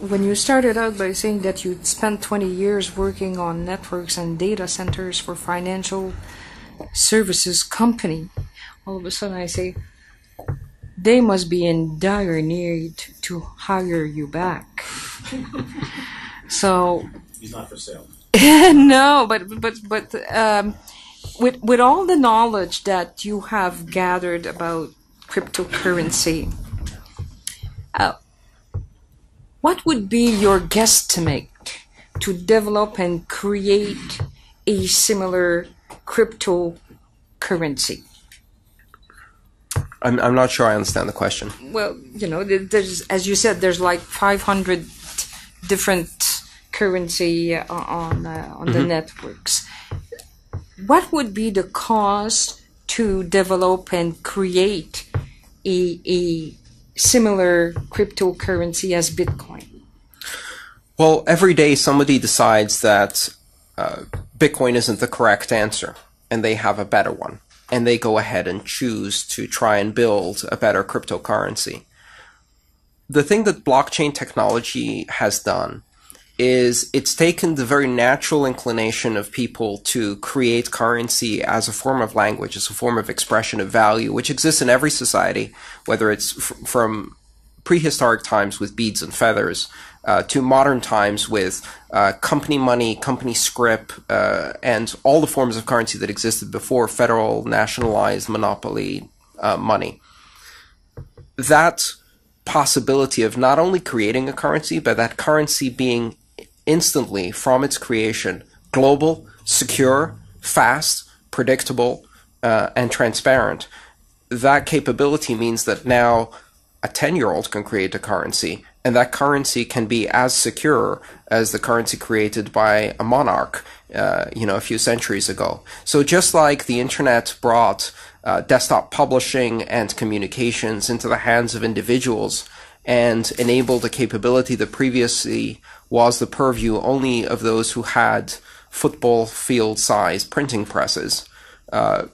when you started out by saying that you'd spent 20 years working on networks and data centers for financial services company, all of a sudden I say, they must be in dire need to hire you back. so he's not for sale. no, but but but um, with with all the knowledge that you have gathered about cryptocurrency, uh, what would be your guesstimate to develop and create a similar cryptocurrency? I'm, I'm not sure I understand the question. Well, you know, there's as you said, there's like 500 different currency uh, on uh, on the mm-hmm. networks. What would be the cost to develop and create a, a similar cryptocurrency as Bitcoin? Well, every day somebody decides that uh, Bitcoin isn't the correct answer and they have a better one. And they go ahead and choose to try and build a better cryptocurrency. The thing that blockchain technology has done is it's taken the very natural inclination of people to create currency as a form of language, as a form of expression of value, which exists in every society, whether it's from prehistoric times with beads and feathers uh, to modern times with uh, company money, company scrip, uh, and all the forms of currency that existed before federal, nationalized monopoly uh, money. That possibility of not only creating a currency, but that currency being instantly from its creation global, secure, fast, predictable, uh, and transparent. That capability means that now a 10 year old can create a currency, and that currency can be as secure as the currency created by a monarch, uh, you know, a few centuries ago. So just like the internet brought uh, desktop publishing and communications into the hands of individuals and enabled a capability that previously was the purview only of those who had football field size printing presses. Uh,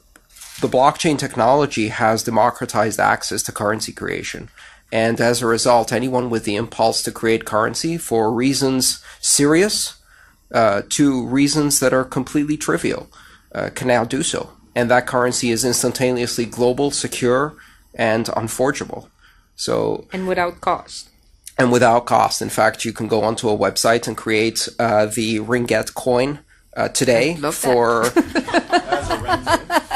the blockchain technology has democratized access to currency creation. And as a result, anyone with the impulse to create currency for reasons serious uh, to reasons that are completely trivial uh, can now do so. And that currency is instantaneously global, secure, and unforgeable. So and without cost and without cost. In fact, you can go onto a website and create uh, the Ringgit coin uh, today for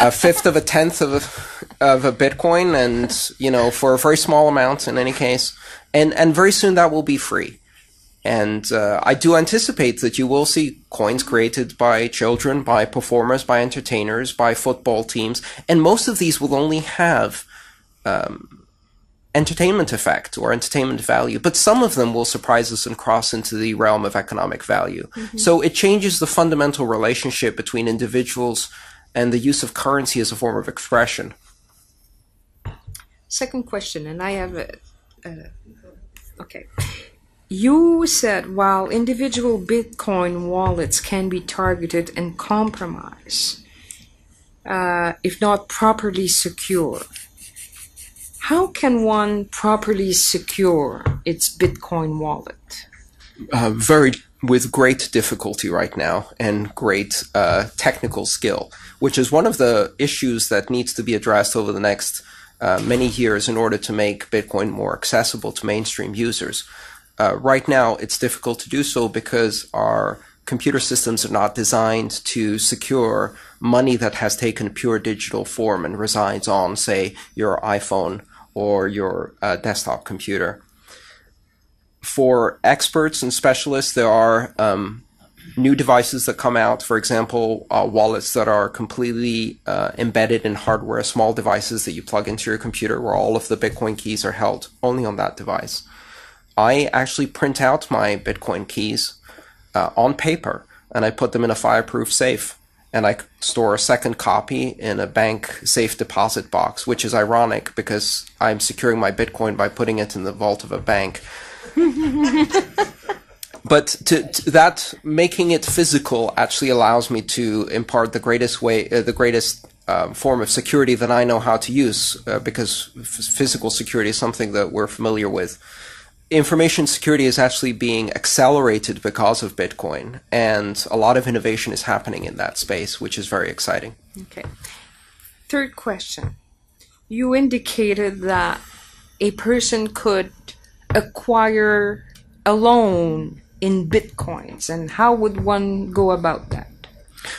a fifth of a tenth of a, of a Bitcoin, and you know for a very small amount in any case, and and very soon that will be free. And uh, I do anticipate that you will see coins created by children, by performers, by entertainers, by football teams, and most of these will only have um, entertainment effect or entertainment value, but some of them will surprise us and cross into the realm of economic value. Mm-hmm. So it changes the fundamental relationship between individuals and the use of currency as a form of expression. Second question, and I have a. Uh, okay. You said while individual Bitcoin wallets can be targeted and compromised, uh, if not properly secure, how can one properly secure its Bitcoin wallet? Uh, very with great difficulty right now and great uh, technical skill, which is one of the issues that needs to be addressed over the next uh, many years in order to make Bitcoin more accessible to mainstream users. Uh, right now, it's difficult to do so because our computer systems are not designed to secure money that has taken pure digital form and resides on, say, your iPhone or your uh, desktop computer. For experts and specialists, there are um, new devices that come out. For example, uh, wallets that are completely uh, embedded in hardware, small devices that you plug into your computer where all of the Bitcoin keys are held only on that device. I actually print out my Bitcoin keys uh, on paper and I put them in a fireproof safe. And I store a second copy in a bank safe deposit box, which is ironic because I'm securing my Bitcoin by putting it in the vault of a bank. but to, to, that making it physical actually allows me to impart the greatest way, uh, the greatest uh, form of security that I know how to use, uh, because physical security is something that we're familiar with information security is actually being accelerated because of Bitcoin, and a lot of innovation is happening in that space, which is very exciting. Okay. Third question. You indicated that a person could acquire a loan in bitcoins, and how would one go about that?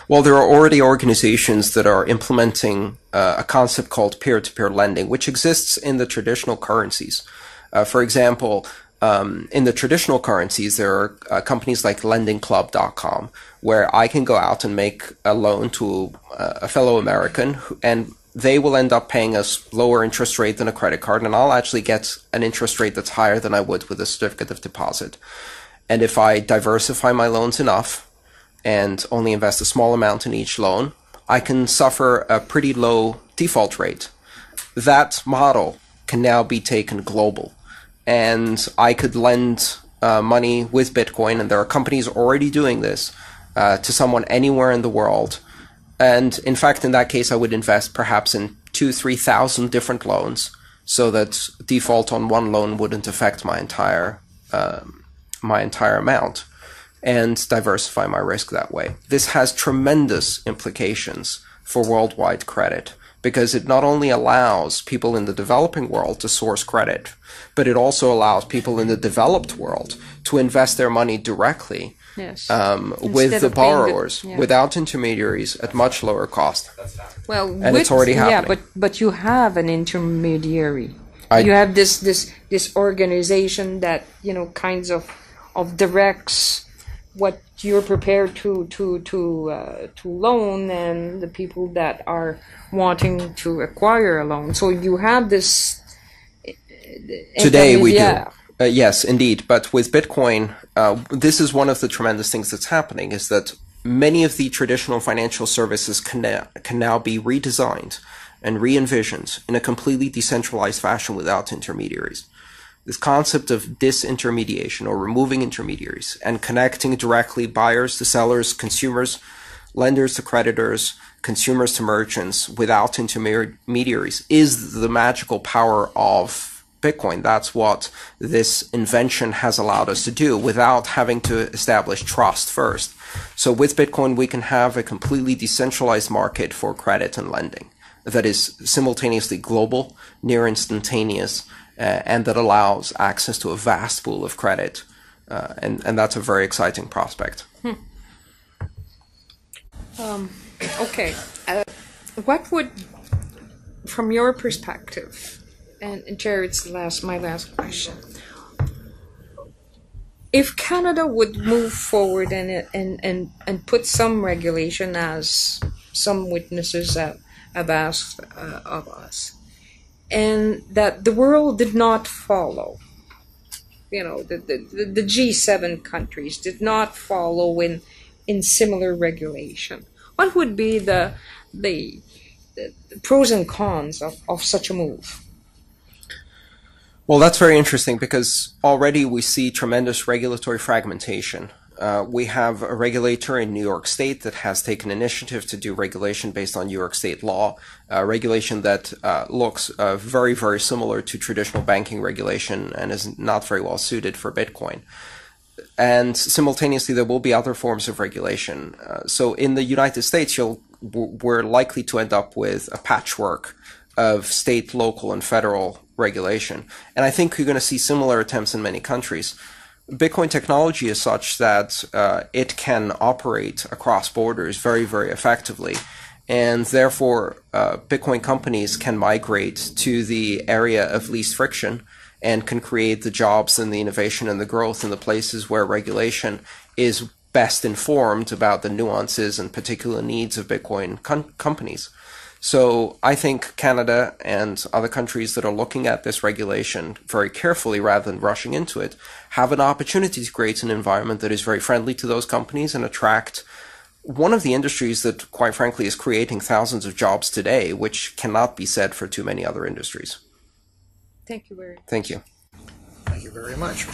Well, there are already organizations that are implementing uh, a concept called peer to peer lending, which exists in the traditional currencies. Uh, for example, um, in the traditional currencies, there are uh, companies like lendingclub.com where I can go out and make a loan to uh, a fellow American who, and they will end up paying a lower interest rate than a credit card, and I'll actually get an interest rate that's higher than I would with a certificate of deposit. And if I diversify my loans enough and only invest a small amount in each loan, I can suffer a pretty low default rate. That model can now be taken global and I could lend uh, money with Bitcoin, and there are companies already doing this uh, to someone anywhere in the world. And in fact, in that case, I would invest perhaps in two, three thousand different loans, so that default on one loan wouldn't affect my entire um, my entire amount, and diversify my risk that way. This has tremendous implications for worldwide credit because it not only allows people in the developing world to source credit, but it also allows people in the developed world to invest their money directly Yes. um, with the paying the- borrowers yeah. without intermediaries at much lower cost. Well, And it's already happening. Yeah, but but you have an intermediary. I- you have this this this organization that you know kinds of of directs what you're prepared to to to uh, to loan and the people that are wanting to acquire a loan. So you have this. uh, Today we yeah. do. Uh, yes, indeed. But with Bitcoin, uh, this is one of the tremendous things that's happening is that many of the traditional financial services can now, can now be redesigned and re-envisioned in a completely decentralized fashion without intermediaries. This concept of disintermediation or removing intermediaries and connecting directly buyers to sellers, consumers, lenders to creditors, consumers to merchants without intermediaries is the magical power of Bitcoin. That's what this invention has allowed us to do without having to establish trust first. So with Bitcoin, we can have a completely decentralized market for credit and lending that is simultaneously global, near instantaneous, uh, and that allows access to a vast pool of credit. Uh, and, and that's a very exciting prospect. Okay. Uh, what would, from your perspective, and and Jared's last, my last question, if Canada would move forward and and and and put some regulation, as some witnesses have, have asked uh, of us, and that the world did not follow. You know, the, the, the G7 countries did not follow in in similar regulation. What would be the the, the, pros and cons of, of such a move? Well, that's very interesting because already we see tremendous regulatory fragmentation. Uh, we have a regulator in New York State that has taken initiative to do regulation based on New York State law, uh, regulation that uh, looks uh, very, very similar to traditional banking regulation and is not very well suited for Bitcoin. And simultaneously, there will be other forms of regulation. Uh, so in the United States, you'll, we're likely to end up with a patchwork of state, local, and federal regulation. And I think you're going to see similar attempts in many countries. Bitcoin technology is such that uh, it can operate across borders very, very effectively. And therefore, uh, Bitcoin companies can migrate to the area of least friction and can create the jobs and the innovation and the growth in the places where regulation is best informed about the nuances and particular needs of Bitcoin com- companies. So I think Canada and other countries that are looking at this regulation very carefully rather than rushing into it have an opportunity to create an environment that is very friendly to those companies and attract one of the industries that, quite frankly, is creating thousands of jobs today, which cannot be said for too many other industries. Thank you very Thank you. Thank you very much.